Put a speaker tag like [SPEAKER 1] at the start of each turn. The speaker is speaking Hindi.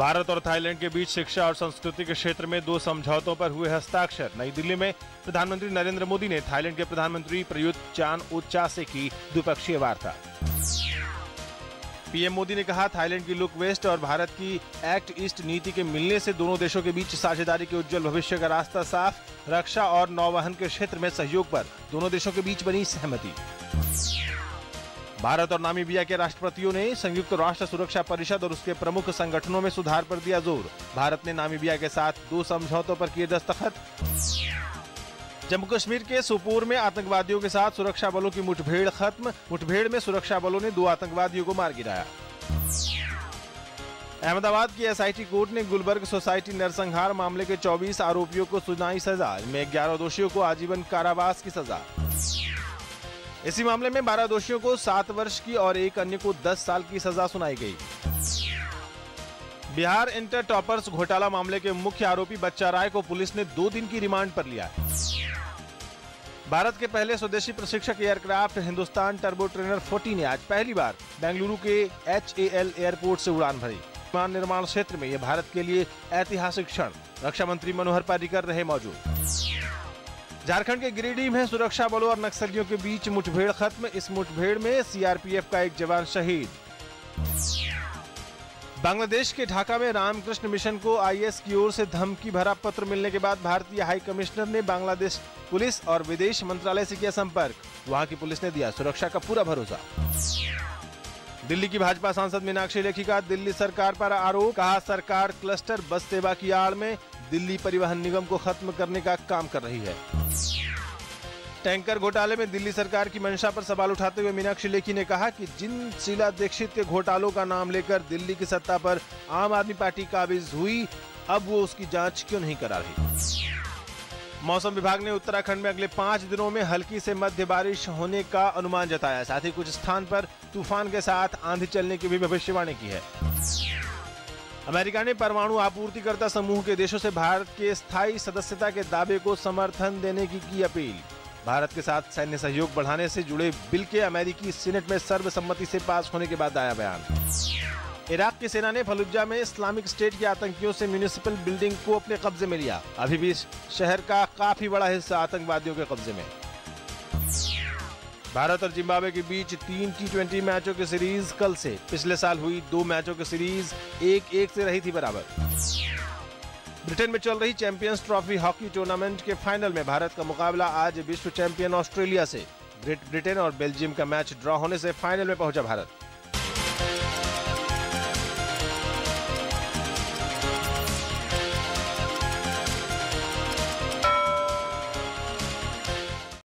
[SPEAKER 1] भारत और थाईलैंड के बीच शिक्षा और संस्कृति के क्षेत्र में दो समझौतों पर हुए हस्ताक्षर। नई दिल्ली में प्रधानमंत्री नरेंद्र मोदी ने थाईलैंड के प्रधानमंत्री प्रयुत चान उच्चा से की द्विपक्षीय वार्ता। पीएम मोदी ने कहा, थाईलैंड की लुक वेस्ट और भारत की एक्ट ईस्ट नीति के मिलने से दोनों देशों के बीच साझेदारी के उज्जवल भविष्य का रास्ता साफ़, रक्षा और नौवहन के क्षेत्र में सहयोग पर दोनों देशों के बीच बनी सहमति। भारत और नामीबिया के राष्ट्रपतियों ने संयुक्त राष्ट्र सुरक्षा परिषद और उसके प्रमुख संगठनों में सुधार पर दिया ज़ोर। भारत ने नामीबिया के साथ दो समझौतों पर किए दस्तखत। जम्मू कश्मीर के सुपूर में आतंकवादियों के साथ सुरक्षा बलों की मुठभेड़ खत्म। मुठभेड़ में सुरक्षा बलों ने दो आतंकवादियों को मार गिराया। अहमदाबाद की एसआईटी कोर्ट ने गुलबर्ग सोसाइटी नरसंहार मामले के 24 आरोपियों को सुनाई सजा। इनमें 11 दोषियों को आजीवन कारावास की सजा। इसी मामले में 12 दोषियों को सात वर्ष की और एक अन्य को 10 साल की सजा सुनाई गई। बिहार इंटर टॉपर्स घोटाला मामले के मुख्य आरोपी बच्चा राय को पुलिस ने दो दिन की रिमांड पर लिया भारत के पहले स्वदेशी प्रशिक्षक एयरक्राफ्ट हिंदुस्तान टर्बो ट्रेनर 40 ने आज पहली बार बेंगलुरु के एचएएल एयरपोर्ट से उड़ान भरी। विमान निर्माण क्षेत्र में यह भारत के लिए ऐतिहासिक क्षण। रक्षा मंत्री मनोहर पारिकर रहे मौजूद। झारखंड के गिरिडीह में सुरक्षा बलों और नक्सलियों के बीच मुठभेड़ खत्म, इस मुठभेड़ में सीआरपीएफ का एक जवान शहीद। बांग्लादेश के ढाका में रामकृष्ण मिशन को आईएस की ओर से धमकी भरा पत्र मिलने के बाद भारतीय हाई कमिश्नर ने बांग्लादेश पुलिस और विदेश मंत्रालय से किया संपर्क। वहाँ की पुलिस ने दिया सुरक्षा का पूरा भरोसा। दिल्ली की भाजपा सांसद मीनाक्षी लेखी का दिल्ली सरकार पर आरोप, कहा सरकार क्लस्टर बस सेवा की आड़ में दिल्ली परिवहन निगम को खत्म करने का काम कर रही है। टैंकर घोटाले में दिल्ली सरकार की मंशा पर सवाल उठाते हुए मीनाक्षी लेखी ने कहा कि जिन शीला दीक्षित के घोटालों का नाम लेकर दिल्ली की सत्ता पर आम आदमी पार्टी काबिज हुई, अब वो उसकी जाँच क्यों नहीं करा रही? मौसम विभाग ने उत्तराखंड में अगले पाँच दिनों में हल्की से मध्य बारिश होने का अनुमान जताया, साथ ही कुछ स्थान पर तूफ़ान के साथ आंधी चलने की भी भविष्यवाणी की है। अमेरिका ने परमाणु आपूर्तिकर्ता समूह के देशों से भारत के स्थायी सदस्यता के दावे को समर्थन देने की की अपील। भारत के साथ सैन्य सहयोग बढ़ाने से जुड़े बिल के अमेरिकी सीनेट में सर्वसम्मति से पास होने के बाद आया बयान। इराक की सेना ने फलुजा में इस्लामिक स्टेट के आतंकियों से म्यूनिसिपल बिल्डिंग को अपने कब्जे में लिया। अभी भी शहर का काफ़ी बड़ा हिस्सा आतंकवादियों के कब्जे में। भारत और जिम्बाब्वे के बीच तीन टी ट्वेंटी मैचों की सीरीज़ कल से। पिछले साल हुई दो मैचों की सीरीज़ एक एक से रही थी बराबर। ब्रिटेन में चल रही चैंपियंस ट्रॉफी हॉकी टूर्नामेंट के फाइनल में भारत का मुकाबला आज विश्व चैंपियन ऑस्ट्रेलिया से। ग्रेट ब्रिटेन और बेल्जियम का मैच ड्रॉ होने से फाइनल में पहुँचा भारत।